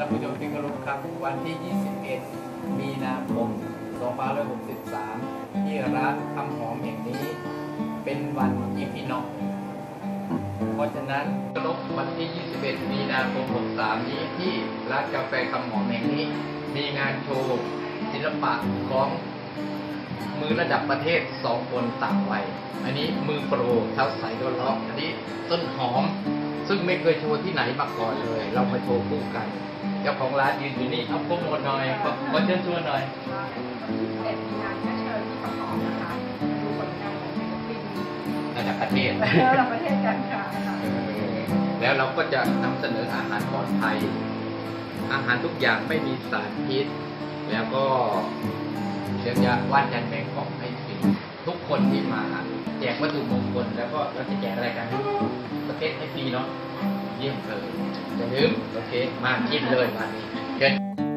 ท่านผู้ชมที่เคารพครับ วันที่ 21 มีนาคม 2563 ที่ร้านคำหอมแห่งนี้ เป็นวันอีพีนอกเพราะฉะนั้นเคารพวันที่ 21 มีนาคม 63 นี้ที่ร้านกาแฟคำหอมแห่งนี้ มีงานโชว์ศิลปะของมือระดับประเทศสองคนต่างวัย อันนี้มือโปรเท้าใสก็ล็อก อันนี้ต้นหอม ซึ่งไม่เคยโชว์ที่ไหนมาก่อนเลย เรามาโชว์คู่กัน เจ้าของร้านยืนอยู่นี่เอาโปรโมทหน่อยขอขอเชิญชวนหน่อยเอ็ดมีงานก็เชิญที่ประกอบนะคะดูผลงานของศิลปินระดับประเทศระดับประเทศกันค่ะค่ะแล้วเราก็จะนำเสนออาหารปลอดภัย อาหารทุกอย่างไม่มีสารพิษ แล้วก็เดี๋ยวจะวาดยันแมงกอกให้กินทุกคนที่มาแจกวัตถุมงคลแล้วก็เราจะแจกอะไรกัน ประเทศให้ฟรีเนาะ เยี่ยมเลยอย่าลืมโอเค มากินเลยวันนี้เชิญ